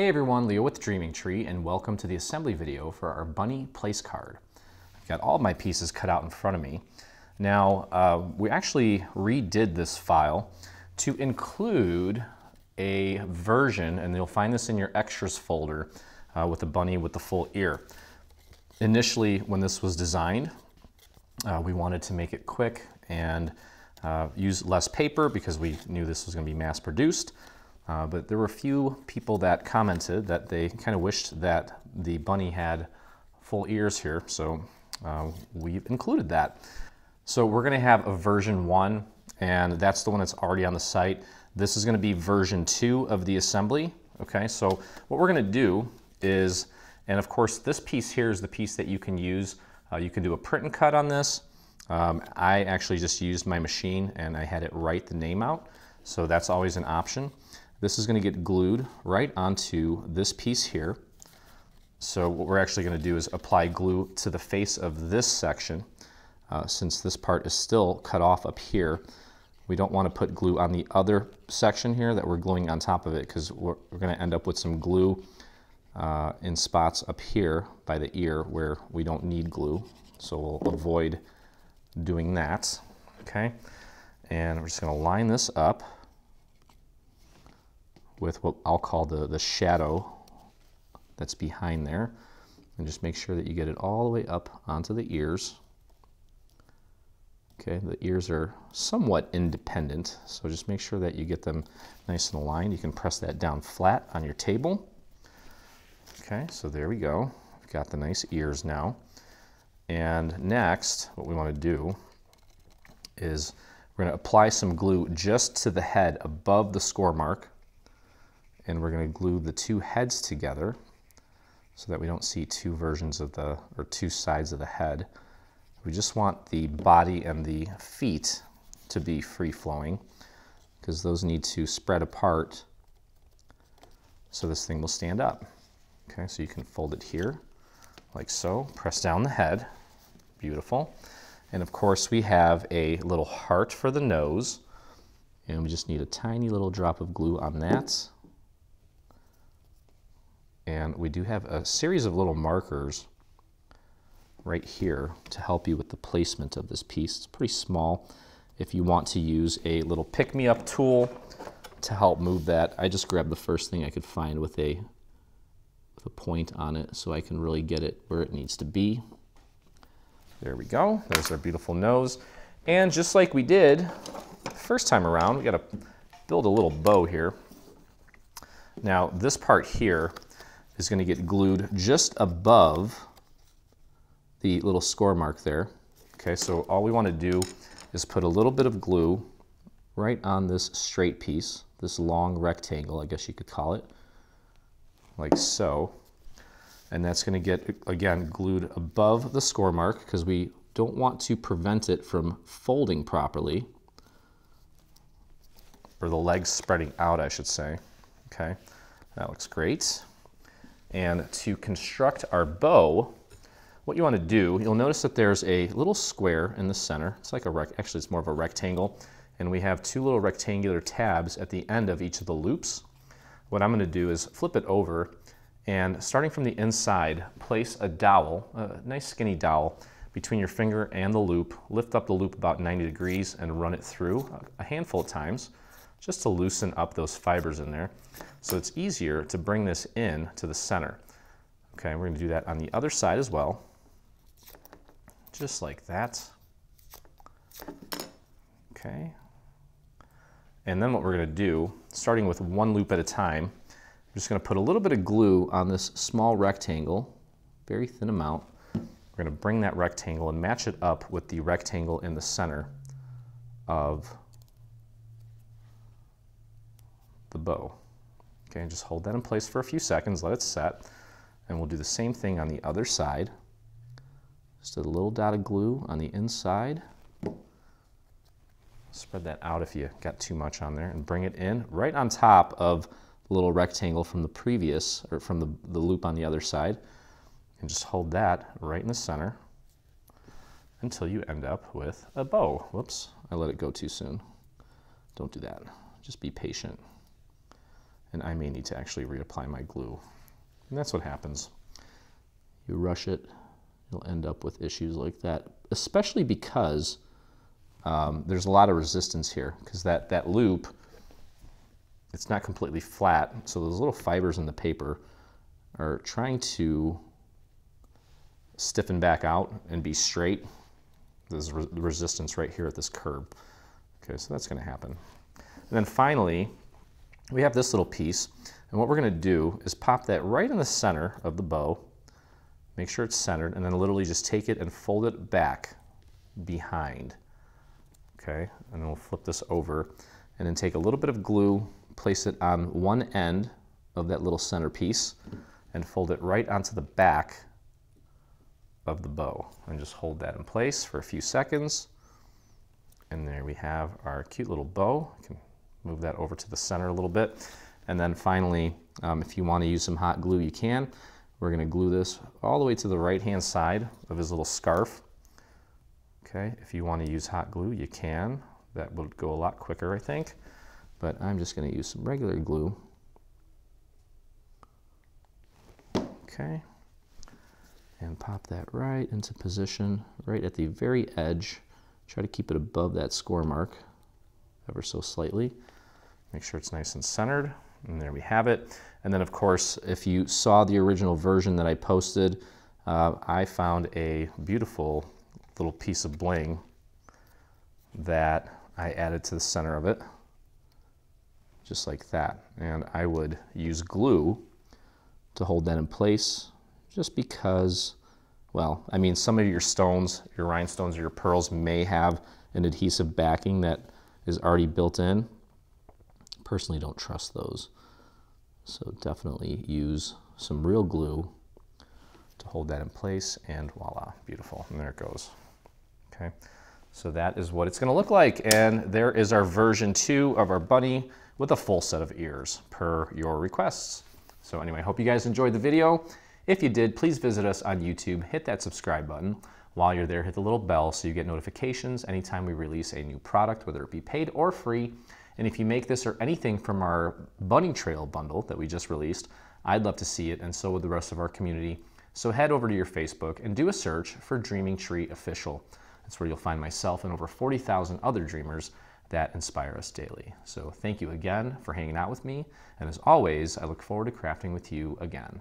Hey everyone, Leo with Dreaming Tree and welcome to the assembly video for our bunny place card. I've got all my pieces cut out in front of me. Now, uh, we actually redid this file to include a version, and you'll find this in your extras folder uh, with the bunny with the full ear. Initially, when this was designed, uh, we wanted to make it quick and uh, use less paper because we knew this was going to be mass produced. Uh, but there were a few people that commented that they kind of wished that the bunny had full ears here, so uh, we've included that. So we're going to have a version 1, and that's the one that's already on the site. This is going to be version 2 of the assembly. Okay, so what we're going to do is, and of course this piece here is the piece that you can use. Uh, you can do a print and cut on this. Um, I actually just used my machine and I had it write the name out, so that's always an option. This is going to get glued right onto this piece here. So what we're actually going to do is apply glue to the face of this section. Uh, since this part is still cut off up here, we don't want to put glue on the other section here that we're gluing on top of it because we're, we're going to end up with some glue uh, in spots up here by the ear where we don't need glue. So we'll avoid doing that. Okay, and we're just going to line this up with what I'll call the, the shadow that's behind there. And just make sure that you get it all the way up onto the ears. Okay, the ears are somewhat independent, so just make sure that you get them nice and aligned. You can press that down flat on your table. Okay, so there we go. We've got the nice ears now. And next, what we want to do is we're going to apply some glue just to the head above the score mark and we're going to glue the two heads together so that we don't see two versions of the, or two sides of the head. We just want the body and the feet to be free-flowing because those need to spread apart so this thing will stand up. Okay, so you can fold it here like so, press down the head, beautiful. And of course we have a little heart for the nose and we just need a tiny little drop of glue on that and we do have a series of little markers right here to help you with the placement of this piece. It's pretty small. If you want to use a little pick-me-up tool to help move that, I just grabbed the first thing I could find with a, with a point on it so I can really get it where it needs to be. There we go. There's our beautiful nose. And just like we did first time around, we got to build a little bow here. Now this part here, is going to get glued just above the little score mark there. Okay, so all we want to do is put a little bit of glue right on this straight piece, this long rectangle, I guess you could call it, like so. And that's going to get, again, glued above the score mark because we don't want to prevent it from folding properly, or the legs spreading out, I should say. Okay, that looks great. And to construct our bow, what you want to do, you'll notice that there's a little square in the center. It's like a rec actually it's more of a rectangle. And we have two little rectangular tabs at the end of each of the loops. What I'm going to do is flip it over and starting from the inside, place a dowel, a nice skinny dowel, between your finger and the loop. Lift up the loop about 90 degrees and run it through a handful of times just to loosen up those fibers in there. So it's easier to bring this in to the center. Okay, we're gonna do that on the other side as well. Just like that. Okay. And then what we're gonna do, starting with one loop at a time, I'm just gonna put a little bit of glue on this small rectangle, very thin amount. We're gonna bring that rectangle and match it up with the rectangle in the center of the bow. Okay, just hold that in place for a few seconds, let it set, and we'll do the same thing on the other side. Just a little dot of glue on the inside. Spread that out if you got too much on there and bring it in right on top of the little rectangle from the previous, or from the, the loop on the other side. And just hold that right in the center until you end up with a bow. Whoops, I let it go too soon. Don't do that. Just be patient. And I may need to actually reapply my glue. And that's what happens. You rush it, you'll end up with issues like that, especially because um, there's a lot of resistance here because that, that loop, it's not completely flat. So those little fibers in the paper are trying to stiffen back out and be straight. There's re resistance right here at this curb. Okay, so that's gonna happen. And then finally, we have this little piece. And what we're gonna do is pop that right in the center of the bow, make sure it's centered, and then literally just take it and fold it back behind. Okay, and then we'll flip this over and then take a little bit of glue, place it on one end of that little center piece and fold it right onto the back of the bow and just hold that in place for a few seconds. And there we have our cute little bow. Move that over to the center a little bit. And then finally, um, if you want to use some hot glue, you can. We're going to glue this all the way to the right-hand side of his little scarf. Okay, if you want to use hot glue, you can. That would go a lot quicker, I think. But I'm just going to use some regular glue. Okay, and pop that right into position, right at the very edge. Try to keep it above that score mark ever so slightly. Make sure it's nice and centered. And there we have it. And then of course, if you saw the original version that I posted, uh, I found a beautiful little piece of bling that I added to the center of it, just like that. And I would use glue to hold that in place just because, well, I mean, some of your stones, your rhinestones or your pearls may have an adhesive backing that is already built in. Personally, don't trust those. So definitely use some real glue to hold that in place and voila, beautiful. And there it goes. Okay, so that is what it's gonna look like. And there is our version two of our bunny with a full set of ears per your requests. So anyway, I hope you guys enjoyed the video. If you did, please visit us on YouTube, hit that subscribe button. While you're there, hit the little bell so you get notifications anytime we release a new product, whether it be paid or free. And if you make this or anything from our Bunny Trail bundle that we just released, I'd love to see it, and so would the rest of our community. So head over to your Facebook and do a search for Dreaming Tree Official. That's where you'll find myself and over 40,000 other dreamers that inspire us daily. So thank you again for hanging out with me. And as always, I look forward to crafting with you again.